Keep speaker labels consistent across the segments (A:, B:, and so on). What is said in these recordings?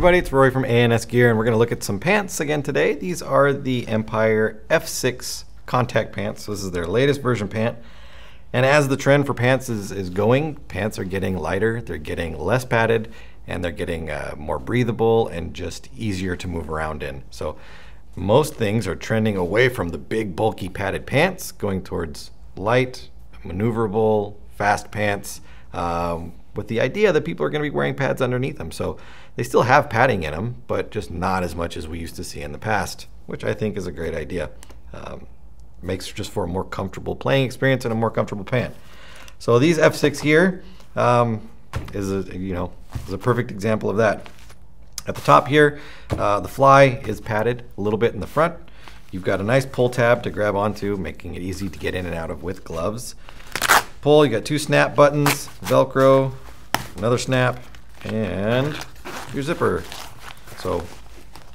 A: everybody, it's Rory from ANS Gear, and we're going to look at some pants again today. These are the Empire F6 contact pants. This is their latest version pant. And as the trend for pants is, is going, pants are getting lighter, they're getting less padded, and they're getting uh, more breathable and just easier to move around in. So most things are trending away from the big, bulky, padded pants, going towards light, maneuverable, fast pants, um, with the idea that people are going to be wearing pads underneath them. So they still have padding in them, but just not as much as we used to see in the past, which I think is a great idea. Um, makes just for a more comfortable playing experience and a more comfortable pant. So these F6 here um, is a you know is a perfect example of that. At the top here, uh, the fly is padded a little bit in the front. You've got a nice pull tab to grab onto, making it easy to get in and out of with gloves. Pull, you got two snap buttons, Velcro, another snap, and your zipper. So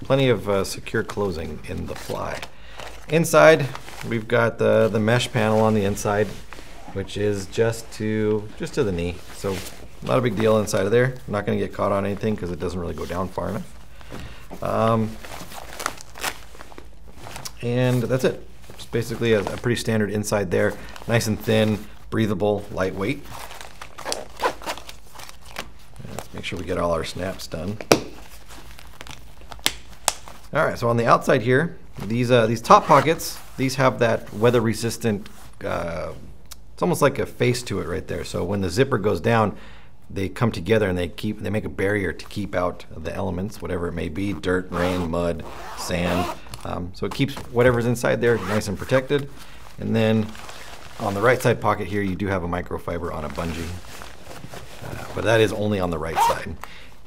A: plenty of uh, secure closing in the fly. Inside, we've got the, the mesh panel on the inside, which is just to just to the knee. So not a big deal inside of there. I'm not going to get caught on anything because it doesn't really go down far enough. Um, and that's it. It's basically a, a pretty standard inside there. Nice and thin, breathable, lightweight. Let's make sure we get all our snaps done. All right, so on the outside here, these uh, these top pockets, these have that weather resistant. Uh, it's almost like a face to it right there. So when the zipper goes down, they come together and they keep they make a barrier to keep out the elements, whatever it may be, dirt, rain, mud, sand. Um, so it keeps whatever's inside there nice and protected. And then on the right side pocket here, you do have a microfiber on a bungee, uh, but that is only on the right side.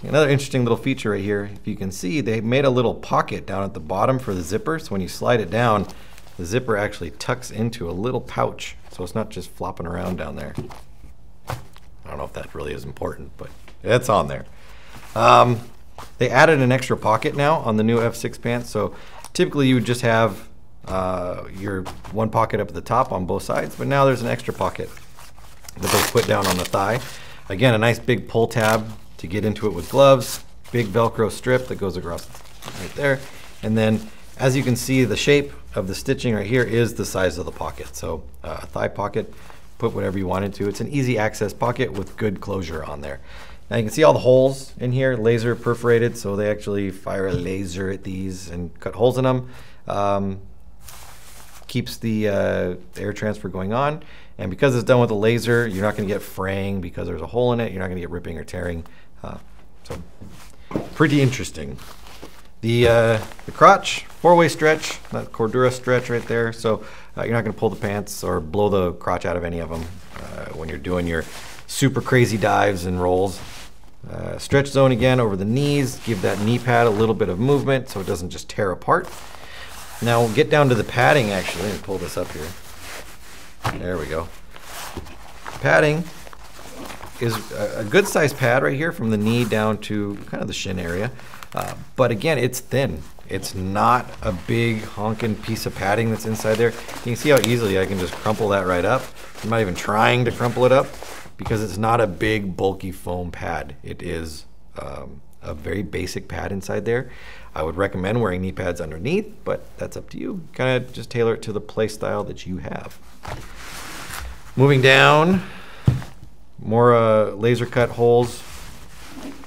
A: Another interesting little feature right here, if you can see, they made a little pocket down at the bottom for the zipper. So when you slide it down, the zipper actually tucks into a little pouch. So it's not just flopping around down there. I don't know if that really is important, but it's on there. Um, they added an extra pocket now on the new F6 pants. So typically you would just have uh, your one pocket up at the top on both sides, but now there's an extra pocket that they put down on the thigh. Again, a nice big pull tab to get into it with gloves, big Velcro strip that goes across right there. And then as you can see, the shape of the stitching right here is the size of the pocket. So uh, a thigh pocket, put whatever you want into. It's an easy access pocket with good closure on there. Now you can see all the holes in here, laser perforated, so they actually fire a laser at these and cut holes in them. Um, keeps the uh, air transfer going on. And because it's done with a laser, you're not going to get fraying because there's a hole in it. You're not going to get ripping or tearing. Uh, so pretty interesting. The, uh, the crotch, four-way stretch, that Cordura stretch right there. So uh, you're not going to pull the pants or blow the crotch out of any of them uh, when you're doing your super crazy dives and rolls. Uh, stretch zone again over the knees. Give that knee pad a little bit of movement so it doesn't just tear apart. Now we'll get down to the padding actually. Let me pull this up here. There we go. Padding is a, good sized pad right here from the knee down to kind of the shin area. Uh, but again, it's thin. It's not a big honking piece of padding that's inside there. You can see how easily I can just crumple that right up. I'm not even trying to crumple it up because it's not a big bulky foam pad. It is um, a very basic pad inside there. I would recommend wearing knee pads underneath, but that's up to you. Kind of just tailor it to the play style that you have. Moving down, more uh, laser cut holes,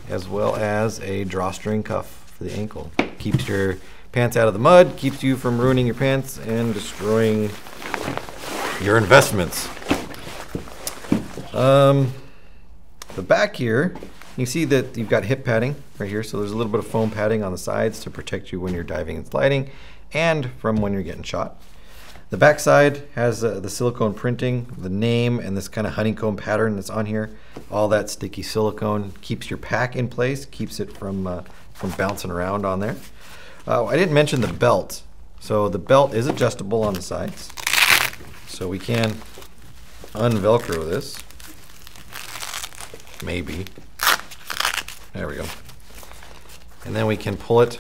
A: as well as a drawstring cuff for the ankle. Keeps your pants out of the mud, keeps you from ruining your pants and destroying your investments. Um, the back here, you see that you've got hip padding right here, so there's a little bit of foam padding on the sides to protect you when you're diving and sliding and from when you're getting shot. The back side has uh, the silicone printing, the name, and this kind of honeycomb pattern that's on here. All that sticky silicone keeps your pack in place, keeps it from, uh, from bouncing around on there. Uh, I didn't mention the belt. So the belt is adjustable on the sides. So we can unvelcro this, maybe. There we go. And then we can pull it,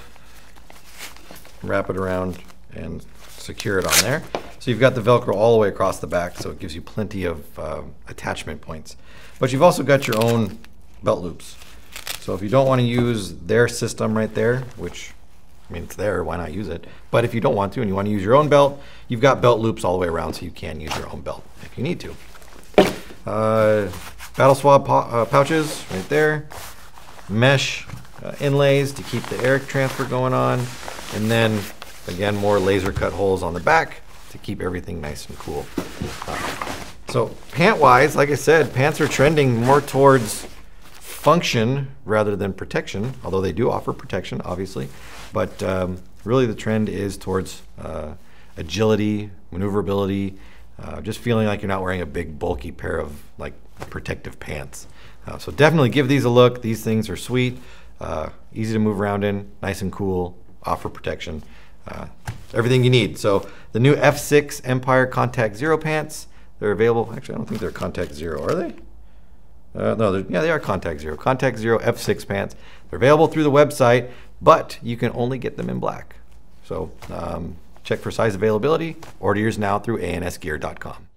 A: wrap it around, and secure it on there. So you've got the Velcro all the way across the back, so it gives you plenty of uh, attachment points. But you've also got your own belt loops. So if you don't want to use their system right there, which I mean, it's there, why not use it? But if you don't want to and you want to use your own belt, you've got belt loops all the way around so you can use your own belt if you need to. Uh, barrel swab uh, pouches right there. Mesh uh, inlays to keep the air transfer going on. And then, again, more laser cut holes on the back to keep everything nice and cool. Uh, so pant-wise, like I said, pants are trending more towards function rather than protection, although they do offer protection, obviously. But um, really, the trend is towards uh, agility, maneuverability, uh, just feeling like you're not wearing a big, bulky pair of like protective pants. Uh, so definitely give these a look. These things are sweet, uh, easy to move around in, nice and cool, offer protection, uh, everything you need. So the new F6 Empire Contact Zero pants, they're available. Actually, I don't think they're Contact Zero, are they? Uh, no, yeah, they are Contact Zero. Contact Zero F6 pants. They're available through the website, but you can only get them in black. So um, check for size availability. Order yours now through ansgear.com.